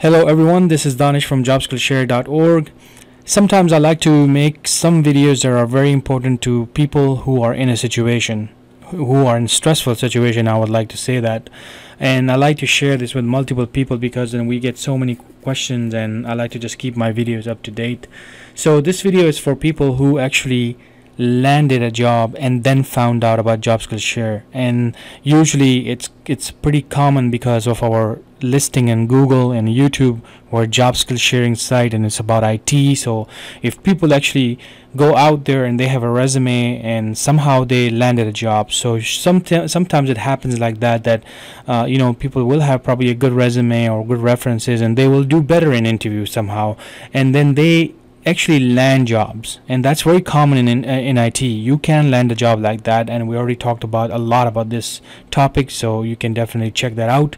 Hello everyone, this is Danish from jobskillshare.org. Sometimes I like to make some videos that are very important to people who are in a situation, who are in stressful situation, I would like to say that. And I like to share this with multiple people because then we get so many questions and I like to just keep my videos up to date. So this video is for people who actually landed a job and then found out about job skills share and usually it's it's pretty common because of our listing in google and youtube or job skills sharing site and it's about it so if people actually go out there and they have a resume and somehow they landed a job so sometimes sometimes it happens like that that uh, you know people will have probably a good resume or good references and they will do better in interviews somehow. And then they actually land jobs and that's very common in, in, in IT you can land a job like that and we already talked about a lot about this topic so you can definitely check that out.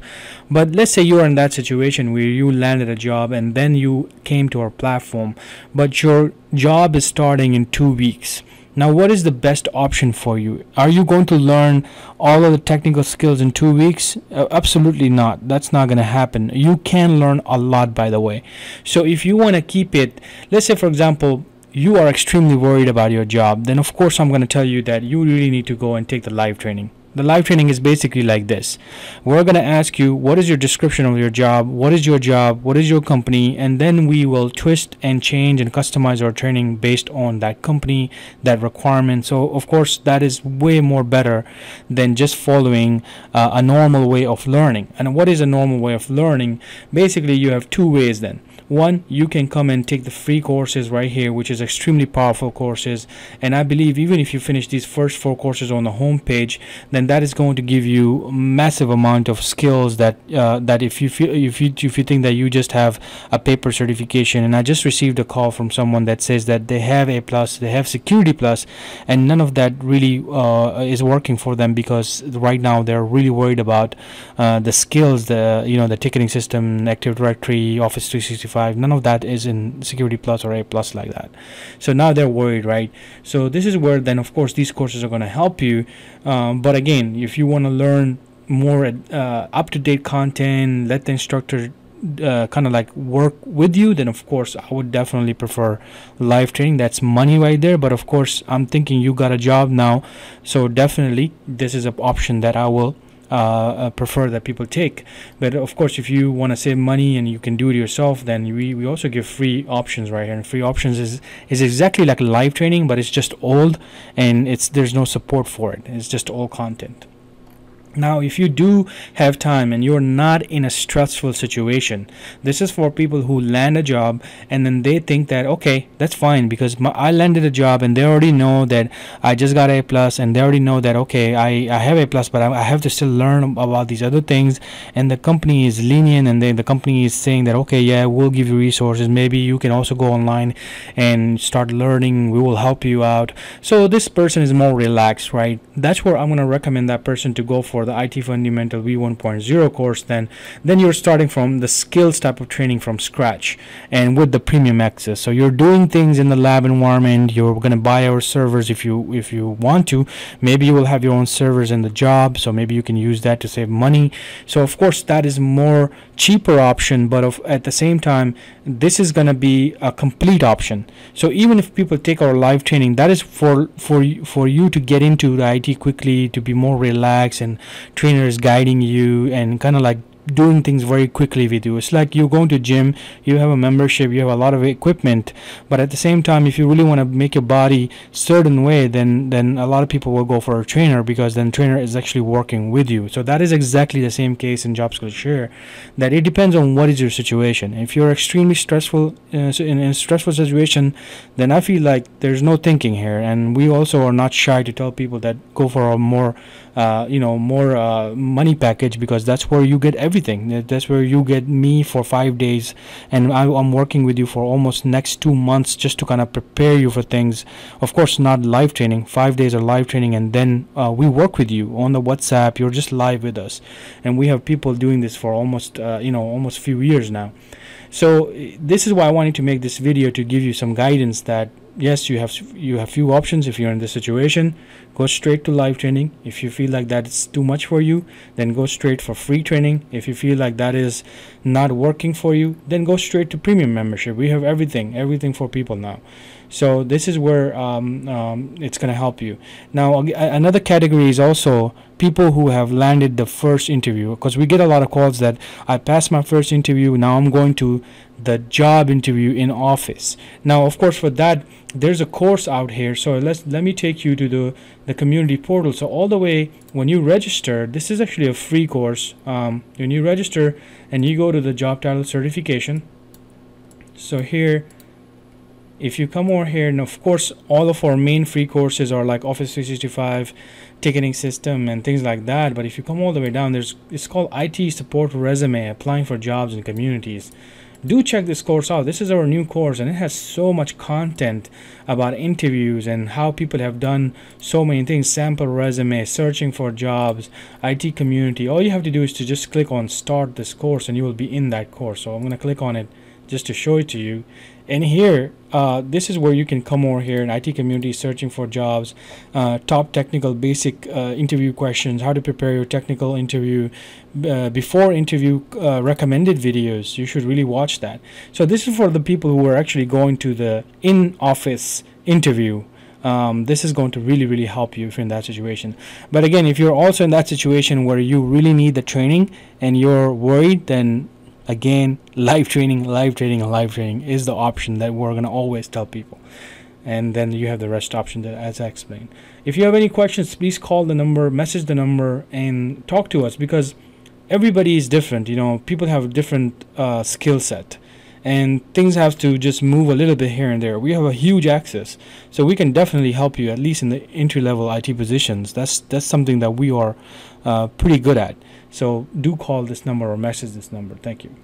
But let's say you are in that situation where you landed a job and then you came to our platform but your job is starting in two weeks now, what is the best option for you? Are you going to learn all of the technical skills in two weeks? Uh, absolutely not. That's not going to happen. You can learn a lot, by the way. So, if you want to keep it, let's say, for example, you are extremely worried about your job, then of course I'm going to tell you that you really need to go and take the live training. The live training is basically like this. We're going to ask you what is your description of your job, what is your job, what is your company, and then we will twist and change and customize our training based on that company, that requirement. So, of course, that is way more better than just following uh, a normal way of learning. And what is a normal way of learning? Basically, you have two ways then one you can come and take the free courses right here which is extremely powerful courses. And i believe even if you finish these first four courses on the home page then that is going to give you massive amount of skills that uh, that if you feel if you if you think that you just have a paper certification. And i just received a call from someone that says that they have a plus they have security plus and none of that really uh, is working for them because right now they're really worried about uh, the skills the you know the ticketing system active directory office 365 none of that is in security plus or a plus like that. So now they're worried right? So this is where then of course these courses are going to help you. Um, but again if you want to learn more uh, up-to-date content let the instructor uh, kind of like work with you then of course i would definitely prefer live training. That's money right there but of course i'm thinking you got a job now. So definitely this is an option that i will uh, uh, prefer that people take. But of course, if you want to save money and you can do it yourself, then we, we also give free options right here. And free options is is exactly like live training, but it's just old and it's there's no support for it. It's just all content. Now, if you do have time and you're not in a stressful situation, this is for people who land a job and then they think that okay, that's fine because my, I landed a job and they already know that I just got a plus and they already know that okay, I, I have a plus, but I, I have to still learn about these other things. And the company is lenient and then the company is saying that okay, yeah, we'll give you resources. Maybe you can also go online and start learning. We will help you out. So this person is more relaxed, right? That's where I'm gonna recommend that person to go for for the IT Fundamental V1.0 course, then then you're starting from the skills type of training from scratch and with the premium access. So you're doing things in the lab environment. You're going to buy our servers if you if you want to. Maybe you will have your own servers in the job, so maybe you can use that to save money. So of course that is more cheaper option, but of, at the same time, this is going to be a complete option. So even if people take our live training, that is for for for you to get into the IT quickly, to be more relaxed and trainers guiding you and kind of like doing things very quickly with you. It's like you're going to gym, you have a membership, you have a lot of equipment, but at the same time, if you really want to make your body certain way, then then a lot of people will go for a trainer because then trainer is actually working with you. So that is exactly the same case in Job Skills Share. That it depends on what is your situation. If you're extremely stressful uh, in a stressful situation, then I feel like there's no thinking here, and we also are not shy to tell people that go for a more uh, you know more uh, money package because that's where you get everything that's where you get me for five days and I, am working with you for almost next two months just to kind of prepare you for things. Of course not live training. Five days of live training and then uh, we work with you on the whatsapp. You're just live with us. And we have people doing this for almost uh, you know almost few years now. So this is why I wanted to make this video to give you some guidance that yes you have you have few options if you're in this situation. Go straight to live training. If you feel like that is too much for you then go straight for free training. If you feel like that is not working for you then go straight to premium membership. We have everything everything for people now. So this is where um, um, it's going to help you. Now another category is also people who have landed the first interview because we get a lot of calls that i passed my first interview now i'm going to the job interview in office. Now of course for that there's a course out here. So let's let me take you to the the community portal. So all the way when you register this is actually a free course. Um, when you register and you go to the job title certification. So here if you come over here and of course all of our main free courses are like office 365 ticketing system and things like that. But if you come all the way down there's it's called IT support resume applying for jobs in communities do check this course out. This is our new course and it has so much content about interviews and how people have done so many things. Sample resume searching for jobs IT community. All you have to do is to just click on start this course and you will be in that course. So I'm gonna click on it just to show it to you. And here uh, this is where you can come over here in IT community searching for jobs uh, top technical basic uh, interview questions how to prepare your technical interview uh, before interview uh, recommended videos. You should really watch that. So this is for the people who are actually going to the in-office interview. Um, this is going to really really help you if you're in that situation. But again if you're also in that situation where you really need the training and you're worried then again live training live training live training is the option that we're going to always tell people. And then you have the rest option that as i explained. If you have any questions please call the number message the number and talk to us because everybody is different you know. People have different uh, skill set and things have to just move a little bit here and there we have a huge access so we can definitely help you at least in the entry level IT positions that's that's something that we are uh, pretty good at so do call this number or message this number. Thank you.